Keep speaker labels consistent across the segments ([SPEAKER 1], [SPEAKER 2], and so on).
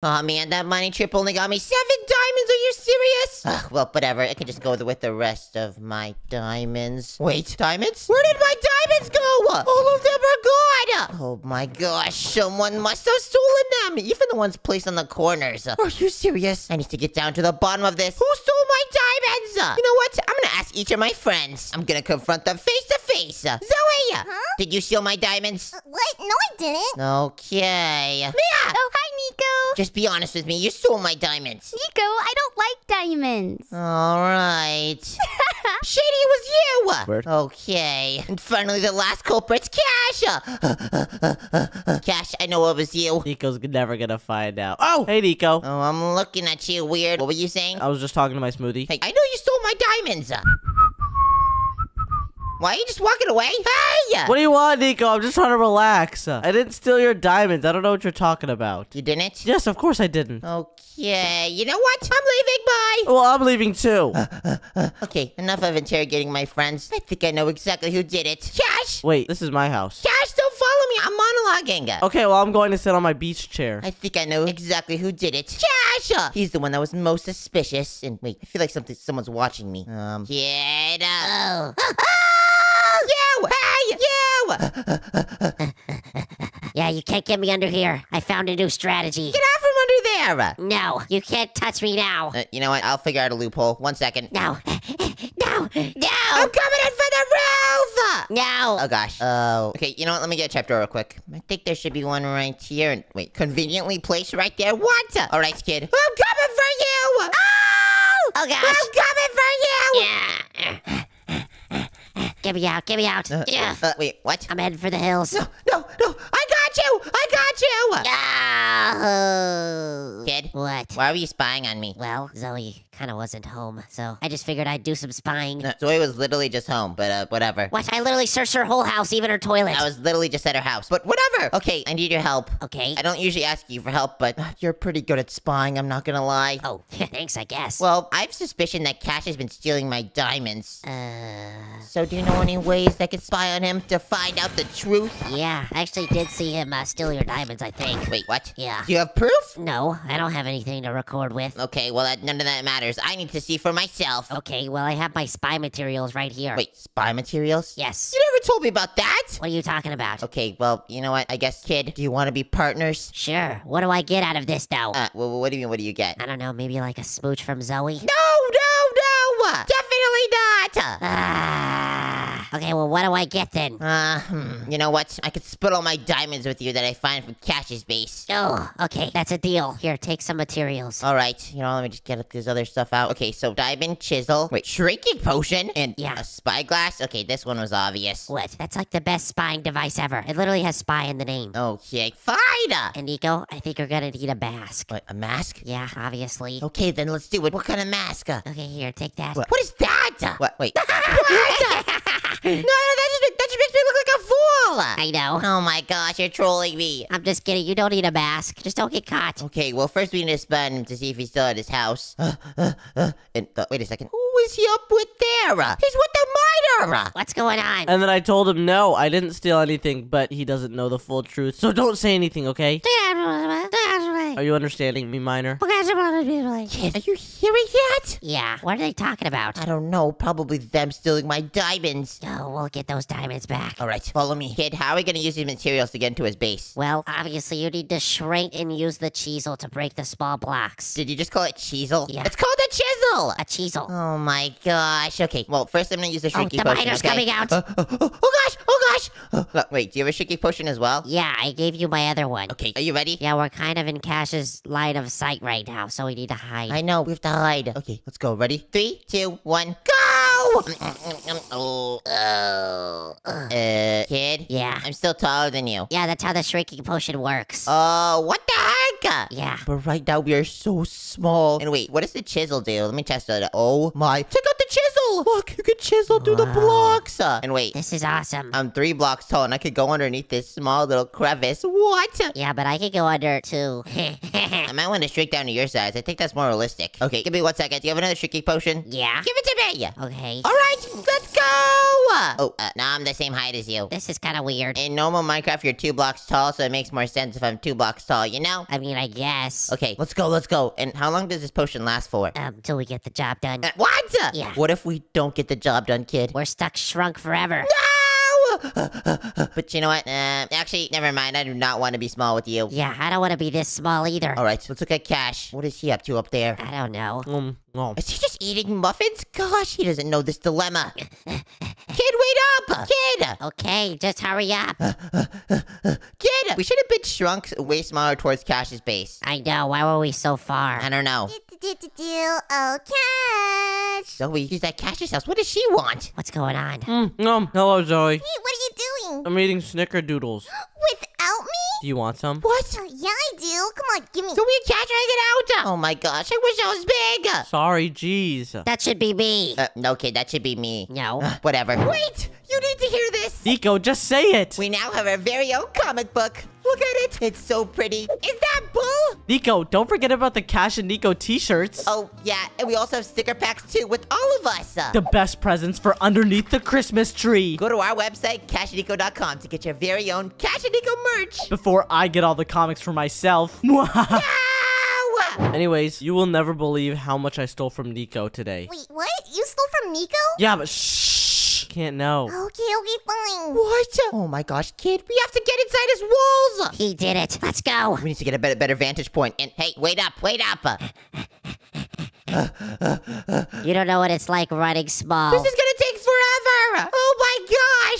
[SPEAKER 1] Oh man, that mining trip only got me seven diamonds. Are you serious? Ugh, well, whatever. I can just go with the rest of my diamonds. Wait, diamonds? Where did my diamonds go? All of them are gone. Oh my gosh, someone must have stolen them. Even the ones placed on the corners. Are you serious? I need to get down to the bottom of this. Who stole my diamonds? You know what? I'm gonna ask each of my friends. I'm gonna confront them face to face. Zoe,
[SPEAKER 2] Huh?
[SPEAKER 1] did you steal my diamonds?
[SPEAKER 2] Uh, what? No, I didn't.
[SPEAKER 1] Okay. Mia!
[SPEAKER 2] Oh, hi, Nico.
[SPEAKER 1] Just be honest with me. You stole my diamonds.
[SPEAKER 2] Nico, I don't like diamonds.
[SPEAKER 1] All right. Shady, it was you.
[SPEAKER 3] Word.
[SPEAKER 1] Okay. And finally, the last culprit's Cash. Cash, I know it was you.
[SPEAKER 3] Nico's never gonna find out. Oh, hey Nico.
[SPEAKER 1] Oh, I'm looking at you weird. What were you saying?
[SPEAKER 3] I was just talking to my smoothie.
[SPEAKER 1] Hey, I know you stole my diamonds. Why are you just walking away? Hey!
[SPEAKER 3] What do you want, Nico? I'm just trying to relax. I didn't steal your diamonds. I don't know what you're talking about.
[SPEAKER 1] You didn't?
[SPEAKER 3] Yes, of course I didn't.
[SPEAKER 1] Okay. You know what? I'm leaving. Bye.
[SPEAKER 3] Well, I'm leaving too.
[SPEAKER 1] Okay, enough of interrogating my friends. I think I know exactly who did it. Cash!
[SPEAKER 3] Wait, this is my house.
[SPEAKER 1] Cash, don't follow me. I'm monologuing.
[SPEAKER 3] Okay, well, I'm going to sit on my beach chair.
[SPEAKER 1] I think I know exactly who did it. Cash! He's the one that was most suspicious. And wait, I feel like something someone's watching me. Um, get. you!
[SPEAKER 4] Yeah, you can't get me under here. I found a new strategy.
[SPEAKER 1] Get out from under there!
[SPEAKER 4] No, you can't touch me now.
[SPEAKER 1] Uh, you know what? I'll figure out a loophole. One second.
[SPEAKER 4] No. No. No!
[SPEAKER 1] I'm coming in for the roof!
[SPEAKER 4] No.
[SPEAKER 1] Oh gosh. Oh. Okay, you know what? Let me get a trapdoor real quick. I think there should be one right here. And wait, conveniently placed right there. What? All right, kid. I'm coming for you! Oh!
[SPEAKER 4] Oh, gosh.
[SPEAKER 1] I'm coming for you!
[SPEAKER 4] Yeah. Get me out. Get me out.
[SPEAKER 1] Uh,
[SPEAKER 4] Yeah.
[SPEAKER 1] uh, wait, what?
[SPEAKER 4] I'm heading for the hills.
[SPEAKER 1] No, no, no! I got you! I got you!
[SPEAKER 4] No.
[SPEAKER 1] Kid,
[SPEAKER 4] What?
[SPEAKER 1] why were you spying on me?
[SPEAKER 4] Well, Zoe kind of wasn't home, so I just figured I'd do some spying.
[SPEAKER 1] No, Zoe was literally just home, but uh, whatever.
[SPEAKER 4] What? I literally searched her whole house, even her toilet.
[SPEAKER 1] I was literally just at her house, but whatever. Okay, I need your help.
[SPEAKER 4] Okay.
[SPEAKER 1] I don't usually ask you for help, but uh, you're pretty good at spying. I'm not gonna lie.
[SPEAKER 4] Oh, thanks, I guess.
[SPEAKER 1] Well, I have suspicion that Cash has been stealing my diamonds.
[SPEAKER 4] uh,
[SPEAKER 1] So, do you know any ways that I could spy on him to find out the truth?
[SPEAKER 4] yeah, I actually did see him uh, steal your diamonds, I think.
[SPEAKER 1] Wait, what?
[SPEAKER 4] Yeah.
[SPEAKER 1] Do you have proof?
[SPEAKER 4] No, I don't have anything to record with.
[SPEAKER 1] Okay, well, that, none of that matters. I need to see for myself.
[SPEAKER 4] Okay, well, I have my spy materials right here.
[SPEAKER 1] Wait, spy materials?
[SPEAKER 4] Yes.
[SPEAKER 1] You never told me about that!
[SPEAKER 4] What are you talking about?
[SPEAKER 1] Okay, well, you know what? I guess, kid, do you want to be partners?
[SPEAKER 4] Sure. What do I get out of this, though?
[SPEAKER 1] Uh, well, what do you mean, what do you get?
[SPEAKER 4] I don't know, maybe like a smooch from Zoe?
[SPEAKER 1] No, no, no! Definitely not!
[SPEAKER 4] Ah. Okay, well, what do I get then?
[SPEAKER 1] Uh, hmm, you know what? I could split all my diamonds with you that I find from Cash's base.
[SPEAKER 4] Oh, okay, that's a deal. Here, take some materials.
[SPEAKER 1] All right, you know, let me just get this other stuff out. Okay, so diamond chisel, wait, shrinking potion, and
[SPEAKER 4] Yeah.
[SPEAKER 1] a spyglass. Okay, this one was obvious.
[SPEAKER 4] What? That's like the best spying device ever. It literally has spy in the name.
[SPEAKER 1] Okay, fine.
[SPEAKER 4] And Nico, I think you're gonna need a mask.
[SPEAKER 1] What, a mask?
[SPEAKER 4] Yeah, obviously.
[SPEAKER 1] Okay, then let's do it. What kind of mask? Uh,
[SPEAKER 4] Okay, here, take that.
[SPEAKER 1] What, what is that? What? Wait. what? no, no, that just, that just makes me look like a fool.
[SPEAKER 4] I know.
[SPEAKER 1] Oh my gosh, you're trolling me.
[SPEAKER 4] I'm just kidding. You don't need a mask. Just don't get caught.
[SPEAKER 1] Okay, well, first we need to spy on him to see if he's still at his house. Uh, uh, uh, and uh, wait a second. Who is he up with there? He's with the miner.
[SPEAKER 4] What's going on?
[SPEAKER 3] And then I told him, no, I didn't steal anything, but he doesn't know the full truth. So don't say anything, okay? Are you understanding me, Miner?
[SPEAKER 1] Kid, are you hearing that?
[SPEAKER 4] Yeah, what are they talking about?
[SPEAKER 1] I don't know. Probably them stealing my diamonds.
[SPEAKER 4] Oh, we'll get those diamonds back.
[SPEAKER 1] All right, follow me. Kid, how are we going to use these materials to get into his base?
[SPEAKER 4] Well, obviously you need to shrink and use the chisel to break the small blocks.
[SPEAKER 1] Did you just call it chisel?
[SPEAKER 4] Yeah.
[SPEAKER 1] It's called a chisel.
[SPEAKER 4] A chisel.
[SPEAKER 1] Oh my gosh. Okay, well, first I'm gonna use the
[SPEAKER 4] Oh,
[SPEAKER 1] shrinky
[SPEAKER 4] the
[SPEAKER 1] potion.
[SPEAKER 4] miner's
[SPEAKER 1] okay?
[SPEAKER 4] coming out.
[SPEAKER 1] Uh, oh, oh, oh gosh! Oh gosh! Uh, look, wait, do you have a shrinky potion as well?
[SPEAKER 4] Yeah, I gave you my other one.
[SPEAKER 1] Okay, are you ready?
[SPEAKER 4] Yeah, we're kind of in Cash's line of sight right now, so we need to hide.
[SPEAKER 1] I know, we have to hide. Okay, let's go. Ready? Three, two, one, go! oh,
[SPEAKER 4] Oh.
[SPEAKER 1] uh, kid?
[SPEAKER 4] Yeah.
[SPEAKER 1] I'm still taller than you.
[SPEAKER 4] Yeah, that's how the shrinking potion works.
[SPEAKER 1] Oh, what the heck?
[SPEAKER 4] yeah.
[SPEAKER 1] But right now we are so small. And wait, what does the chisel do? Let me test it. Oh my! Check out the chisel! Look, you can chisel through the blocks. Uh, and wait,
[SPEAKER 4] This is awesome.
[SPEAKER 1] I'm three blocks tall, and I could go underneath this small little crevice. What?
[SPEAKER 4] yeah, but I could go under it too.
[SPEAKER 1] I might want to shrink down to your size. I think that's more realistic. Okay, give me one second. Do you have another shrinking potion?
[SPEAKER 4] yeah.
[SPEAKER 1] Give it to me.
[SPEAKER 4] Okay.
[SPEAKER 1] All right, let's go. Oh, uh, now I'm the same height as you.
[SPEAKER 4] This is kind of weird.
[SPEAKER 1] In normal Minecraft, you're two blocks tall, so it makes more sense if I'm two blocks tall, you know?
[SPEAKER 4] I mean, I guess.
[SPEAKER 1] Okay, let's go, let's go. And how long does this potion last for?
[SPEAKER 4] Um, till we get the job done.
[SPEAKER 1] Uh, what?
[SPEAKER 4] Yeah.
[SPEAKER 1] What if we don't get the job done, kid?
[SPEAKER 4] We're stuck shrunk forever.
[SPEAKER 1] No! but you know what? Uh, actually, never mind. I do not want to be small with you.
[SPEAKER 4] Yeah, I don't want to be this small either.
[SPEAKER 1] All right, let's look at Cash. What is he up to up there?
[SPEAKER 4] I don't know.
[SPEAKER 3] Um, oh.
[SPEAKER 1] Is he just eating muffins? Gosh, he doesn't know this dilemma. Kid, wait up! Kid!
[SPEAKER 4] Okay, just hurry up.
[SPEAKER 1] Kid! We should have been shrunk way smaller towards Cash's base.
[SPEAKER 4] I know. Why were we so far?
[SPEAKER 1] I don't know.
[SPEAKER 2] Do, do, do, do. Catch.
[SPEAKER 1] Zoe, she's at Cash's house. What does she want?
[SPEAKER 4] What's going on?
[SPEAKER 3] Mm, um, hello, Zoe.
[SPEAKER 2] Hey, what are you doing?
[SPEAKER 3] I'm eating snickerdoodles.
[SPEAKER 2] Without me?
[SPEAKER 3] Do you want some?
[SPEAKER 1] What?
[SPEAKER 2] Uh, yeah, I do. Come on, give me.
[SPEAKER 1] Zoe and Cash trying to get out! Oh my gosh, I wish I was big!
[SPEAKER 3] Sorry, jeez.
[SPEAKER 4] That should be me.
[SPEAKER 1] Uh, no, kid, that should be me.
[SPEAKER 4] No.
[SPEAKER 1] Uh, whatever. Wait! You need to hear this!
[SPEAKER 3] Nico, just say it.
[SPEAKER 1] We now have our very own comic book. Look at it. It's so pretty. Is that Bull?
[SPEAKER 3] Nico, don't forget about the Cash and Nico t-shirts.
[SPEAKER 1] Oh, yeah. And we also have sticker packs too with all of us.
[SPEAKER 3] The best presents for underneath the Christmas tree.
[SPEAKER 1] Go to our website, cashandnico.com, to get your very own Cash and Nico merch.
[SPEAKER 3] Before I get all the comics for myself.
[SPEAKER 1] Ow!
[SPEAKER 3] Anyways, you will never believe how much I stole from Nico today.
[SPEAKER 2] Wait, what? You stole from Nico?
[SPEAKER 3] Yeah, but shh. Can't know.
[SPEAKER 2] Okay, okay, fine.
[SPEAKER 1] What? Oh my gosh, kid. We have to get inside his walls.
[SPEAKER 4] He did it. Let's go.
[SPEAKER 1] We need to get a better, better vantage point. And hey, wait up, wait up.
[SPEAKER 4] You don't know what it's like running small.
[SPEAKER 1] This is gonna take forever. Oh my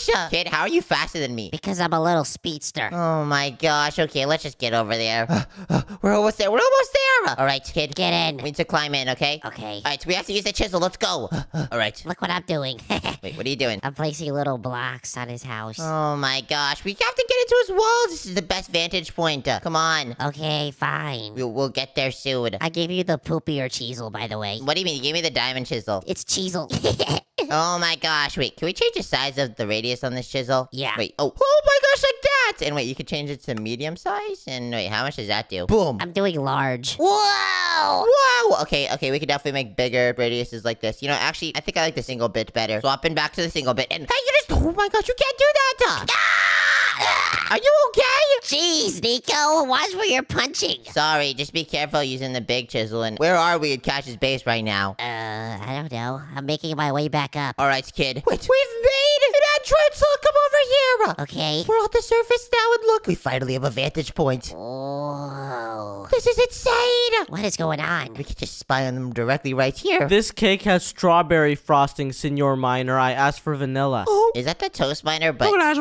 [SPEAKER 1] gosh. Kid, how are you faster than me?
[SPEAKER 4] Because I'm a little speedster.
[SPEAKER 1] Oh my gosh. Okay, let's just get over there. Uh, uh, We're almost there. We're almost there. All right, kid.
[SPEAKER 4] Get in.
[SPEAKER 1] We need to climb in, okay?
[SPEAKER 4] Okay.
[SPEAKER 1] All right, so we have to use the chisel. Let's go. Uh, All right.
[SPEAKER 4] Look what I'm doing.
[SPEAKER 1] Wait, what are you doing?
[SPEAKER 4] I'm placing little blocks on his house.
[SPEAKER 1] Oh my gosh, we have to get into his walls. This is the best vantage point. Uh, come on.
[SPEAKER 4] Okay, fine.
[SPEAKER 1] We'll, we'll get there soon.
[SPEAKER 4] I gave you the poopier chisel, by the way.
[SPEAKER 1] What do you mean? You gave me the diamond chisel.
[SPEAKER 4] It's chisel.
[SPEAKER 1] Oh my gosh, wait, can we change the size of the radius on this chisel?
[SPEAKER 4] Yeah.
[SPEAKER 1] Wait, oh, oh my gosh, like that! And wait, you could change it to medium size? And wait, how much does that do? Boom!
[SPEAKER 4] I'm doing large.
[SPEAKER 1] Whoa! Whoa! Okay, okay, we could definitely make bigger radiuses like this. You know, actually, I think I like the single bit better. Swapping back to the single bit. And hey, you just, oh my gosh, you can't do that! Ah! Are you okay?
[SPEAKER 4] Jeez, Nico, watch where you're punching.
[SPEAKER 1] Sorry, just be careful using the big chisel. And where are we at Cash's base right now?
[SPEAKER 4] Uh, I don't know. I'm making my way back up.
[SPEAKER 1] All right, kid. Wait, we've made an entrance. Look, come over here.
[SPEAKER 4] Okay.
[SPEAKER 1] We're at the surface now, and look, we finally have a vantage point.
[SPEAKER 4] Oh.
[SPEAKER 1] This is insane.
[SPEAKER 4] What is going on?
[SPEAKER 1] We can just spy on them directly right here.
[SPEAKER 3] This cake has strawberry frosting, Senor Miner. I asked for vanilla.
[SPEAKER 1] Oh, is that the toast miner? But why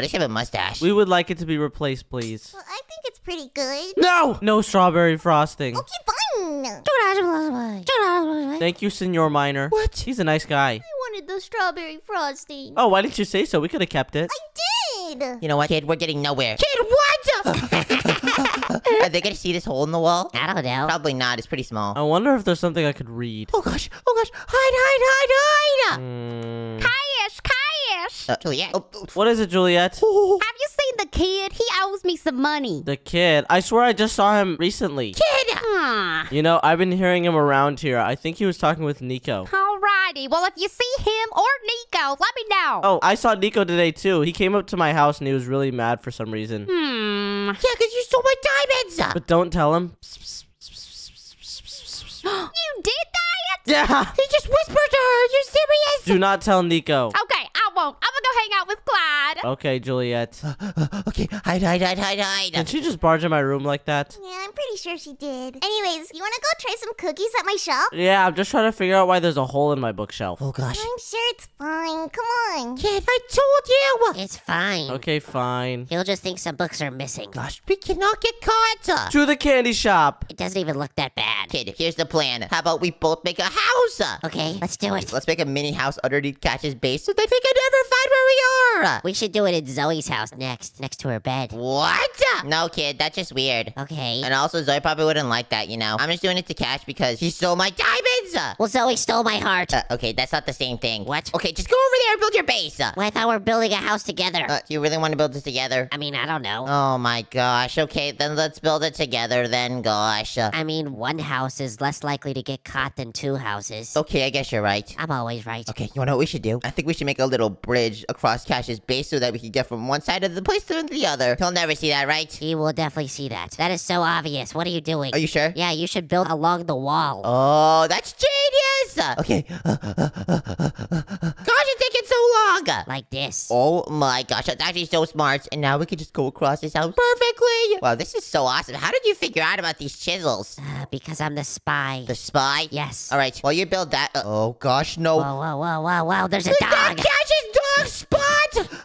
[SPEAKER 1] does he have a mustache?
[SPEAKER 3] We would like it to be replaced, please.
[SPEAKER 2] Well, I think it's pretty good.
[SPEAKER 3] No! No strawberry frosting.
[SPEAKER 2] Okay, fine.
[SPEAKER 3] Thank you, Senor Miner.
[SPEAKER 1] What?
[SPEAKER 3] He's a nice guy.
[SPEAKER 2] I wanted the strawberry frosting.
[SPEAKER 3] Oh, why didn't you say so? We could have kept it.
[SPEAKER 2] I did.
[SPEAKER 1] You know what, kid? We're getting nowhere. Kid, what? Are they gonna see this hole in the wall?
[SPEAKER 4] I don't know.
[SPEAKER 1] Probably not. It's pretty small.
[SPEAKER 3] I wonder if there's something I could read.
[SPEAKER 1] Oh gosh! Oh gosh! Hide! Hide! Hide! Hide!
[SPEAKER 3] Hmm.
[SPEAKER 2] Cash, cash.
[SPEAKER 1] Uh, Juliet. Oh, oh,
[SPEAKER 3] What is it, Juliet?
[SPEAKER 1] oh.
[SPEAKER 2] Have you seen the kid? He owes me some money.
[SPEAKER 3] The kid. I swear I just saw him recently.
[SPEAKER 1] Kid!
[SPEAKER 3] You know, I've been hearing him around here. I think he was talking with Nico.
[SPEAKER 2] Alrighty. Well, if you see him or Nico, let me know.
[SPEAKER 3] Oh, I saw Nico today too. He came up to my house and he was really mad for some reason.
[SPEAKER 2] Hmm.
[SPEAKER 1] Yeah, because you stole my diamonds!
[SPEAKER 3] But don't tell him.
[SPEAKER 2] You did that?
[SPEAKER 3] Yeah.
[SPEAKER 1] He just whispered to her. Are you serious?
[SPEAKER 3] Do not tell Nico.
[SPEAKER 2] Okay, I won't. I'm gonna go hang out with Clyde.
[SPEAKER 3] Okay, Juliet.
[SPEAKER 1] Uh, uh, okay, hide, hide, hide, hide, hide.
[SPEAKER 3] Did she just barge in my room like that?
[SPEAKER 2] Yeah, I'm pretty sure she did. Anyways, you wanna go try some cookies at my shop?
[SPEAKER 3] Yeah, I'm just trying to figure out why there's a hole in my bookshelf.
[SPEAKER 1] Oh gosh.
[SPEAKER 2] I'm sure it's fine. Come on.
[SPEAKER 1] Kid, I told you!
[SPEAKER 4] It's fine.
[SPEAKER 3] Okay, fine.
[SPEAKER 4] He'll just think some books are missing.
[SPEAKER 1] Gosh, we cannot get caught!
[SPEAKER 3] To the candy shop.
[SPEAKER 4] It doesn't even look that bad.
[SPEAKER 1] Kid, here's the plan. How about we both make a house?
[SPEAKER 4] Okay, let's do it.
[SPEAKER 1] Let's make a mini house underneath Cash's base so that they can never find where we are!
[SPEAKER 4] We should do it at Zoe's house next, next to her bed.
[SPEAKER 1] What? No, kid, that's just weird.
[SPEAKER 4] Okay.
[SPEAKER 1] And also, Zoe probably wouldn't like that, you know? I'm just doing it to Cash because he stole my diamonds!
[SPEAKER 4] Well, Zoe stole my heart.
[SPEAKER 1] Uh, okay, that's not the same thing.
[SPEAKER 4] What?
[SPEAKER 1] Okay, just go over there and build your base.
[SPEAKER 4] Well, I thought we are building a house together.
[SPEAKER 1] uh, do you really want to build this together?
[SPEAKER 4] I mean, I don't know.
[SPEAKER 1] Oh my gosh. Okay, then let's build it together then, gosh. Uh,
[SPEAKER 4] I mean, one house is less likely to get caught than two houses.
[SPEAKER 1] okay, I guess you're right.
[SPEAKER 4] I'm always right.
[SPEAKER 1] Okay, you wanna know what we should do? I think we should make a little bridge across Cash's base so that we can get from one side of the place to the other. He'll never see that, right?
[SPEAKER 4] He will definitely see that. That is so obvious. What are you doing?
[SPEAKER 1] Are you sure?
[SPEAKER 4] Yeah, you should build along the wall.
[SPEAKER 1] Oh, that's genius! Okay. gosh, it's taking so long!
[SPEAKER 4] Like this.
[SPEAKER 1] Oh my gosh, that's actually so smart. And now we can just go across this house perfectly. Wow, this is so awesome. How did you figure out about these chisels?
[SPEAKER 4] Uh, because I'm the spy.
[SPEAKER 1] The spy?
[SPEAKER 4] Yes.
[SPEAKER 1] All right, while you build that. Uh, oh gosh, no.
[SPEAKER 4] Whoa, whoa, whoa, whoa, whoa, there's a
[SPEAKER 1] Is that
[SPEAKER 4] dog.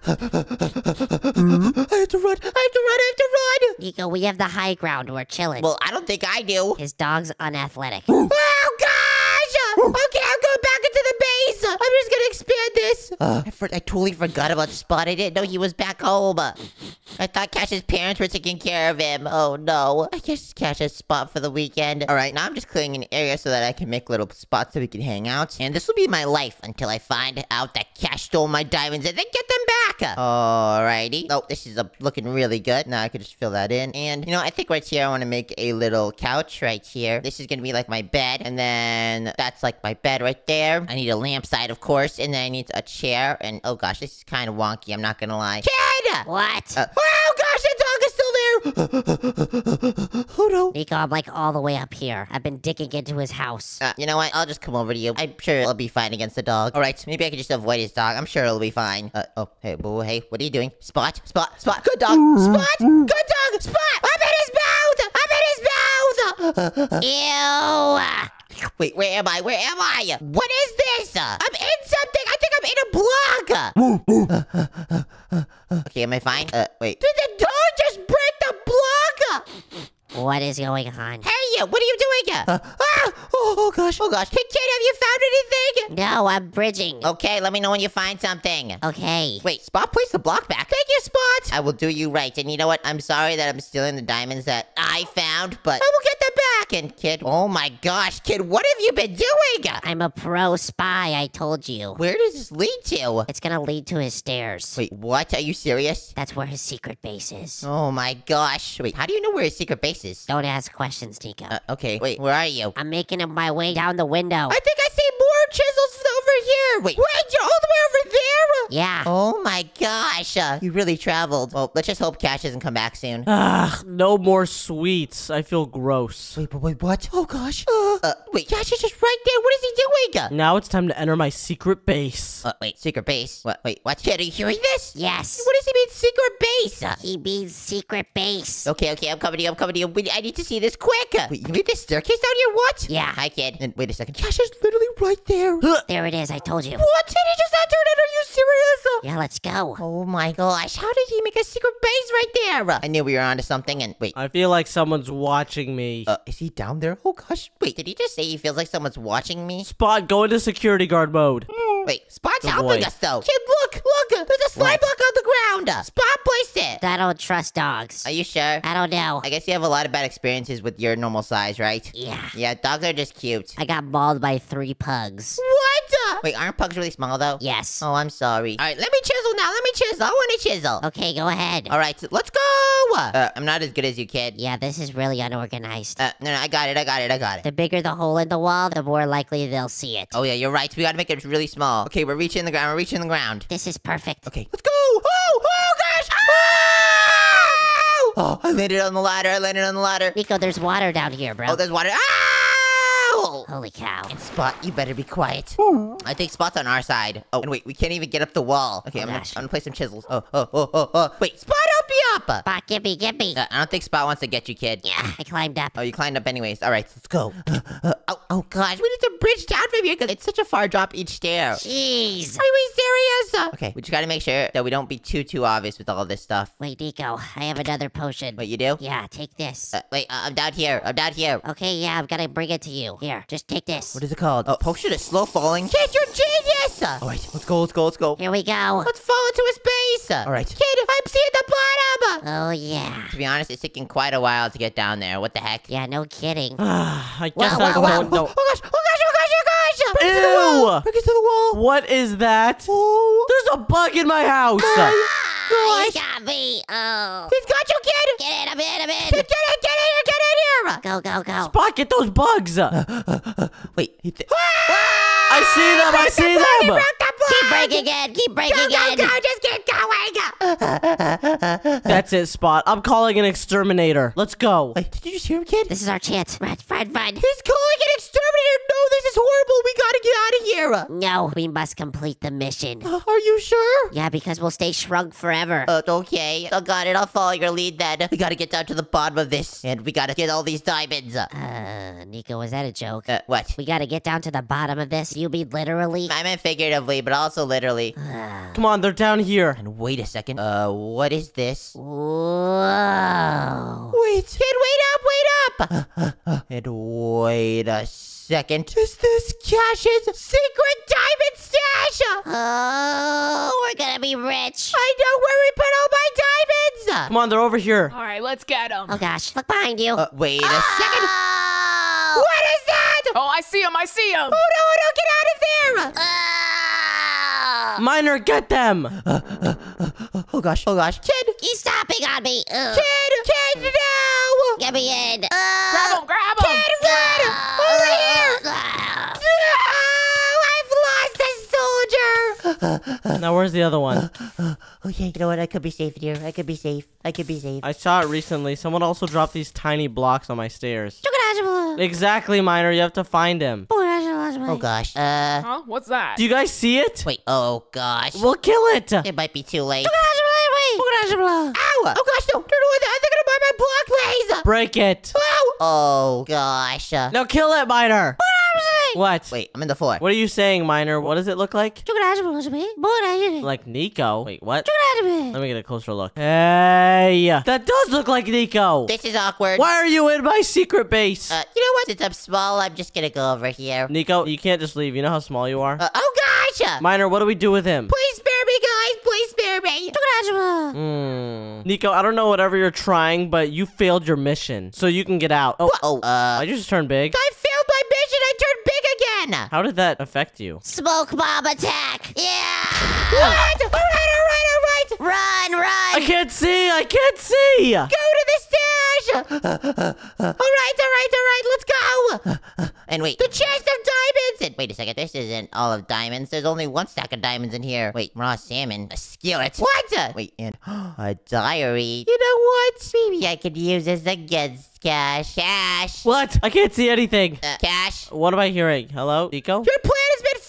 [SPEAKER 1] Cash's dog? I have to run. I have to run. I have to run.
[SPEAKER 4] Nico, we have the high ground. We're chilling.
[SPEAKER 1] Well, I don't think I do.
[SPEAKER 4] His dog's unathletic.
[SPEAKER 1] Oh gosh! Okay, I'm going back into the base. I'm just gonna expand this. Uh, I, for- I totally forgot about Spot. I didn't know he was back home. I thought Cash's parents were taking care of him. Oh no. I guess Cash's spot for the weekend. All right, now I'm just clearing an area so that I can make little spots so we can hang out. And this will be my life until I find out that Cash stole my diamonds and then get them back. Alrighty. Oh, this is uh, looking really good. Now I can just fill that in. And, you know, I think right here I want to make a little couch right here. This is going to be like my bed. And then that's like my bed right there. I need a lamp side, of course. Course, and then I need a chair. And, oh gosh, this is kind of wonky. I'm not going to lie. Kid!
[SPEAKER 4] What?
[SPEAKER 1] Uh, oh gosh, the dog is still there. oh no.
[SPEAKER 4] Nico, I'm like all the way up here. I've been digging into his house.
[SPEAKER 1] Uh, you know what? I'll just come over to you. I'm sure it'll be fine against the dog. All right, maybe I can just avoid his dog. I'm sure it'll be fine. Uh, oh, hey, boo, hey, what are you doing? Spot, spot, spot. Good dog. Spot. Good dog. Spot. I'm in his mouth. I'm in his mouth.
[SPEAKER 4] Ew!
[SPEAKER 1] Wait, where am I? Where am I? What is this? I'm in something. I think I'm in a block. okay, am I fine? Uh, wait. Did the dog just break the block?
[SPEAKER 4] What is going on?
[SPEAKER 1] Hey, what are you doing? Uh, ah! Oh, oh gosh. Oh gosh. Hey, kid, have you found anything?
[SPEAKER 4] No, I'm bridging.
[SPEAKER 1] Okay, let me know when you find something.
[SPEAKER 4] Okay.
[SPEAKER 1] Wait, Spot placed the block back. Thank you, Spot. I will do you right. And you know what? I'm sorry that I'm stealing the diamonds that I found, but I will get them back. And kid, oh my gosh, kid, what have you been doing?
[SPEAKER 4] I'm a pro spy, I told you.
[SPEAKER 1] Where does this lead to?
[SPEAKER 4] It's gonna lead to his stairs.
[SPEAKER 1] Wait, what? Are you serious?
[SPEAKER 4] That's where his secret base is.
[SPEAKER 1] Oh my gosh. Wait, how do you know where his secret base is?
[SPEAKER 4] Don't ask questions, Nico.
[SPEAKER 1] Uh, okay, wait, where are you?
[SPEAKER 4] I'm making my way down the window.
[SPEAKER 1] I think I see more chisels over here. Wait, wait, you're all the way over there?
[SPEAKER 4] Yeah.
[SPEAKER 1] Oh my gosh, uh, you really traveled. Well, let's just hope Cash doesn't come back soon.
[SPEAKER 3] Ah, no more sweets. I feel gross.
[SPEAKER 1] Wait, but wait, what? Oh gosh. Uh, uh, wait, Cash is just right there. What is he doing?
[SPEAKER 3] Now it's time to enter my secret base.
[SPEAKER 1] Uh, wait, secret base. What? Wait, what? Kid, are you hearing this?
[SPEAKER 4] Yes.
[SPEAKER 1] What does he mean, secret base? Uh,
[SPEAKER 4] He means secret base.
[SPEAKER 1] Okay, okay, I'm coming to you. I'm coming to you. Wait, I need to see this quick. Wait, you made this staircase down here? What?
[SPEAKER 4] Yeah.
[SPEAKER 1] Hi, kid. And wait a second. Cash is literally right there.
[SPEAKER 4] There it is, I told you.
[SPEAKER 1] What? Did he just enter it? Are you serious?
[SPEAKER 4] Yeah, let's go.
[SPEAKER 1] Oh my gosh, how did he make a secret base right there? I knew we were onto something and wait.
[SPEAKER 3] I feel like someone's watching me.
[SPEAKER 1] Uh, is he down there? Oh gosh. Wait, did he just say he feels like someone's watching me?
[SPEAKER 3] Spot, go into security guard mode.
[SPEAKER 1] Wait, Spot's
[SPEAKER 3] Good
[SPEAKER 1] helping
[SPEAKER 3] boy.
[SPEAKER 1] us though. Kid, look, look, there's a slime
[SPEAKER 3] What?
[SPEAKER 1] block on the ground. Spot placed it.
[SPEAKER 4] I don't trust dogs.
[SPEAKER 1] Are you sure?
[SPEAKER 4] I don't know.
[SPEAKER 1] I guess you have a lot of bad experiences with your normal size, right?
[SPEAKER 4] Yeah.
[SPEAKER 1] Yeah, dogs are just cute.
[SPEAKER 4] I got mauled by three pugs.
[SPEAKER 1] What? Wait, aren't pugs really small though?
[SPEAKER 4] Yes.
[SPEAKER 1] Oh, I'm sorry. All right, let me chisel now. Let me chisel. I want to chisel.
[SPEAKER 4] Okay, go ahead.
[SPEAKER 1] All right, let's go. Uh, I'm not as good as you, kid.
[SPEAKER 4] Yeah, this is really unorganized.
[SPEAKER 1] Uh, no, no, I got it. I got it. I got it.
[SPEAKER 4] The bigger the hole in the wall, the more likely they'll see it.
[SPEAKER 1] Oh yeah, you're right. We gotta make it really small. Okay, we're reaching the ground. We're reaching the ground.
[SPEAKER 4] This is perfect.
[SPEAKER 1] Okay, let's go. Oh, oh gosh. Oh! oh, I landed on the ladder. I landed on the ladder.
[SPEAKER 4] Nico, there's water down here, bro.
[SPEAKER 1] Oh, there's water. Ow!
[SPEAKER 4] Holy cow.
[SPEAKER 1] And Spot, you better be quiet. I think Spot's on our side. Oh, and wait, we can't even get up the wall. Okay,
[SPEAKER 4] Oh,
[SPEAKER 1] I'm, gonna. I'm gonna play some chisels. Oh, oh, oh, oh, oh. Wait, Spot, help me up.
[SPEAKER 4] Spot, get me, get me.
[SPEAKER 1] Uh, I don't think Spot wants to get you, kid.
[SPEAKER 4] Yeah, I climbed up.
[SPEAKER 1] Oh, you climbed up anyways. All right, let's go. Uh, oh, oh gosh, we need to bridge down from here because it's such a far drop each stair.
[SPEAKER 4] Jeez.
[SPEAKER 1] Are we serious? Okay, we just gotta make sure that we don't be too, too obvious with all this stuff.
[SPEAKER 4] Wait, Nico, I have another potion.
[SPEAKER 1] Wait, you do?
[SPEAKER 4] Yeah, take this.
[SPEAKER 1] Uh, wait, uh, I'm down here. I'm down here.
[SPEAKER 4] Okay, yeah, I'm gonna bring it to you. Here, just take this.
[SPEAKER 1] What is it called? Oh, potion is slow falling. Kid, you're genius! All right, let's go, let's go, let's go.
[SPEAKER 4] Here we go.
[SPEAKER 1] Let's fall into his base. All right. Kid, I'm seeing the bottom.
[SPEAKER 4] Oh, yeah.
[SPEAKER 1] To be honest, it's taking quite a while to get down there. What the heck?
[SPEAKER 4] Yeah, no kidding.
[SPEAKER 3] I guess
[SPEAKER 4] Whoa,
[SPEAKER 3] I
[SPEAKER 4] whoa, whoa.
[SPEAKER 3] don't know.
[SPEAKER 1] Oh gosh, oh gosh, oh gosh, oh Break it to the wall.
[SPEAKER 3] Ew!
[SPEAKER 1] Break it to the wall.
[SPEAKER 3] What is that?
[SPEAKER 1] Oh.
[SPEAKER 3] There's a bug in my house.
[SPEAKER 4] Ah, he got me. Oh.
[SPEAKER 1] He's got you, kid.
[SPEAKER 4] Get in, I'm in, I'm in,
[SPEAKER 1] get in get in here.
[SPEAKER 4] Go, go, go.
[SPEAKER 3] Spot, get those bugs.
[SPEAKER 1] Wait. Th-
[SPEAKER 3] I see them. I see them.
[SPEAKER 1] Broke the block.
[SPEAKER 4] Keep breaking it. Keep breaking
[SPEAKER 1] Go, go,
[SPEAKER 4] it.
[SPEAKER 1] go. Just keep going.
[SPEAKER 3] That's it, Spot. I'm calling an exterminator. Let's go.
[SPEAKER 1] Wait, did you just hear him, kid?
[SPEAKER 4] This is our chance. Run, run, run.
[SPEAKER 1] He's calling an exterminator. No, this is horrible. We gotta get out of here.
[SPEAKER 4] No, we must complete the mission.
[SPEAKER 1] Uh, Are you sure?
[SPEAKER 4] Yeah, because we'll stay shrunk forever.
[SPEAKER 1] Uh, okay. I got it. I'll follow your lead then. We gotta get down to the bottom of this, and we gotta get all these diamonds. Uh,
[SPEAKER 4] Uh, Nico, was that a joke?
[SPEAKER 1] uh, what?
[SPEAKER 4] We gotta get down to the bottom of this. You mean literally?
[SPEAKER 1] I meant figuratively, but also literally.
[SPEAKER 3] Come on, they're down here.
[SPEAKER 1] And wait a second. Uh, what is this?
[SPEAKER 4] Whoa.
[SPEAKER 1] Wait, kid, wait up, wait up! and wait a second. Is this Cash's secret diamond stash?
[SPEAKER 4] Oh, we're gonna be rich.
[SPEAKER 1] I know where we put all my diamonds!
[SPEAKER 3] Come on, they're over here.
[SPEAKER 5] All right, let's get them.
[SPEAKER 4] Oh gosh, look behind you.
[SPEAKER 1] Uh, wait a second.
[SPEAKER 4] Oh!
[SPEAKER 1] What is that?
[SPEAKER 5] Oh, I see him. I see him.
[SPEAKER 1] Oh no, no, get out of there!
[SPEAKER 4] Oh!
[SPEAKER 3] Miner, get them.
[SPEAKER 1] Uh, uh, uh, oh gosh, oh gosh. Kid,
[SPEAKER 4] He's stopping on me. Ugh.
[SPEAKER 1] kid, kid, no!
[SPEAKER 4] Get me in.
[SPEAKER 5] Grab
[SPEAKER 4] Oh!
[SPEAKER 5] him. Grab him.
[SPEAKER 1] Kid, run! Over here!
[SPEAKER 4] Ah!
[SPEAKER 1] No! I've lost a soldier!
[SPEAKER 3] Now, where's the other one?
[SPEAKER 1] Okay, you know what? I could be safe here. I could be safe. I could be safe.
[SPEAKER 3] I saw it recently. Someone also dropped these tiny blocks on my stairs. Exactly, Miner. You have to find him.
[SPEAKER 1] Oh gosh. Uh,
[SPEAKER 5] Huh? What's that?
[SPEAKER 3] Do you guys see it?
[SPEAKER 1] wait. Oh gosh.
[SPEAKER 3] We'll kill it.
[SPEAKER 1] It might be too late. Ow! Oh gosh, no! Don't do that! They're gonna buy my block laser!
[SPEAKER 3] Break it.
[SPEAKER 1] Ow! Oh gosh.
[SPEAKER 3] Now kill it, Miner. What?
[SPEAKER 1] Wait, I'm in the floor.
[SPEAKER 3] What are you saying, Miner? What does it look like? Like Nico. Wait, what? Let me get a closer look. Hey, that does look like Nico.
[SPEAKER 1] This is awkward.
[SPEAKER 3] Why are you in my secret base?
[SPEAKER 1] Uh, you know what? Since I'm small, I'm just gonna go over here.
[SPEAKER 3] Nico, you can't just leave. You know how small you are?
[SPEAKER 1] Uh, oh gosh!
[SPEAKER 3] Miner, what do we do with him?
[SPEAKER 1] please me, guys! Please spare me!
[SPEAKER 3] Hmm. Nico, I don't know whatever you're trying, but you failed your mission. So you can get out. Oh,
[SPEAKER 1] Oh, uh,
[SPEAKER 3] I just turned big.
[SPEAKER 1] I failed my mission. I turned big again.
[SPEAKER 3] How did that affect you?
[SPEAKER 4] Smoke bomb attack. Yeah.
[SPEAKER 1] What? All right, all right, all right.
[SPEAKER 4] Run, run.
[SPEAKER 3] I can't see. I can't see.
[SPEAKER 1] Go to the stash. all right, all right, all right. Let's go. And wait, the chest of diamonds. And wait a second. This isn't all of diamonds. There's only one stack of diamonds in here. Wait, raw salmon, a skillet. What? Wait, and a diary. You know what? Maybe I could use this against Cash. Cash.
[SPEAKER 3] What? I can't see anything.
[SPEAKER 1] Uh, Cash.
[SPEAKER 3] What am I hearing? Hello, Nico?
[SPEAKER 1] Your plan has been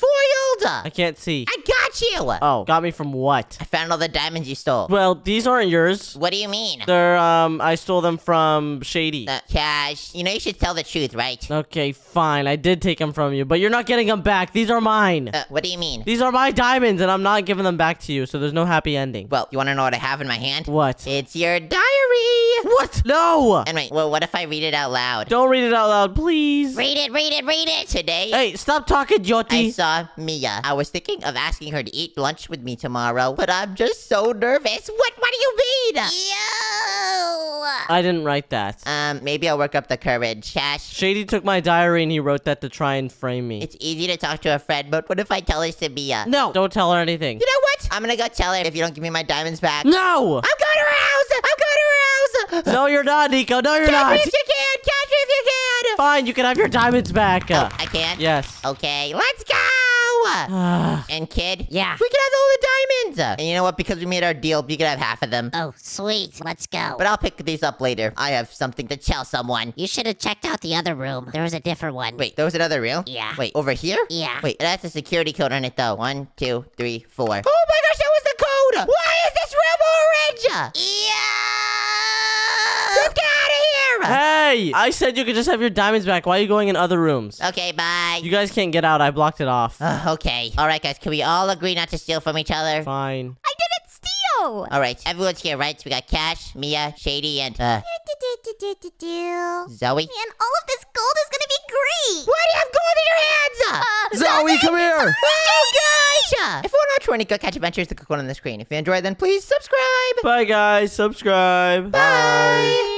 [SPEAKER 3] I can't see.
[SPEAKER 1] I got you.
[SPEAKER 3] Oh, got me from what?
[SPEAKER 1] I found all the diamonds you stole.
[SPEAKER 3] Well, these aren't yours.
[SPEAKER 1] What do you mean?
[SPEAKER 3] They're um I stole them from Shady.
[SPEAKER 1] Uh, Cash, you know you should tell the truth, right?
[SPEAKER 3] Okay, fine. I did take them from you, but you're not getting them back. These are mine.
[SPEAKER 1] Uh, what do you mean?
[SPEAKER 3] These are my diamonds and I'm not giving them back to you, so there's no happy ending.
[SPEAKER 1] Well, you want to know what I have in my hand?
[SPEAKER 3] What?
[SPEAKER 1] It's your diary.
[SPEAKER 3] What? No!
[SPEAKER 1] And wait, well, what if I read it out loud?
[SPEAKER 3] Don't read it out loud, please.
[SPEAKER 4] Read it, read it, read it.
[SPEAKER 1] Today,
[SPEAKER 3] Hey, stop talking,
[SPEAKER 1] I saw Mia. I was thinking of asking her to eat lunch with me tomorrow, but I'm just so nervous. What? What do you mean?
[SPEAKER 4] Yo.
[SPEAKER 3] I didn't write that.
[SPEAKER 1] Um, maybe I'll work up the courage. Cash.
[SPEAKER 3] Shady took my diary and he wrote that to try and frame me.
[SPEAKER 1] It's easy to talk to a friend, but what if I tell this to Mia?
[SPEAKER 3] no, don't tell her anything.
[SPEAKER 1] You know what? I'm gonna go tell her if you don't give me my diamonds back.
[SPEAKER 3] No!
[SPEAKER 1] I'm going to her house. I'm going to her house.
[SPEAKER 3] No, you're not, Nico. No, you're
[SPEAKER 1] Catch
[SPEAKER 3] not.
[SPEAKER 1] me if you can. Catch me if you can.
[SPEAKER 3] Fine, you can have your diamonds back.
[SPEAKER 1] Oh, I can.
[SPEAKER 3] Yes.
[SPEAKER 1] Okay, let's go. And kid,
[SPEAKER 4] Yeah.
[SPEAKER 1] we can have all the diamonds. And you know what? Because we made our deal, you can have half of them.
[SPEAKER 4] Oh, sweet. Let's go.
[SPEAKER 1] But I'll pick these up later. I have something to tell someone.
[SPEAKER 4] You should have checked out the other room. There was a different one.
[SPEAKER 1] Wait, there was another room?
[SPEAKER 4] Yeah.
[SPEAKER 1] Wait, over here?
[SPEAKER 4] Yeah.
[SPEAKER 1] Wait, that's a security code on it though. One, two, three, four. Oh my gosh, that was the code! Why is this room orange?
[SPEAKER 4] Yeah.
[SPEAKER 1] Let's get out of here!
[SPEAKER 3] Hey, I said you could just have your diamonds back. Why are you going in other rooms?
[SPEAKER 1] Okay, bye.
[SPEAKER 3] You guys can't get out. I blocked it off.
[SPEAKER 1] Uh, okay. Alright, guys, can we all agree not to steal from each other?
[SPEAKER 3] Fine.
[SPEAKER 2] I didn't steal.
[SPEAKER 1] Alright, everyone's here, right? So we got Cash, Mia, Shady, and, uh. Zoe.
[SPEAKER 2] And all of this gold is gonna be great.
[SPEAKER 1] Why do you have gold in your hands?
[SPEAKER 2] Uh,
[SPEAKER 3] Zoe, come here.
[SPEAKER 1] Oh gosh! If you want to watch Running Go Catch Adventures, the click on the screen. If you enjoyed, then please subscribe.
[SPEAKER 3] Bye, guys. Subscribe.
[SPEAKER 1] Bye.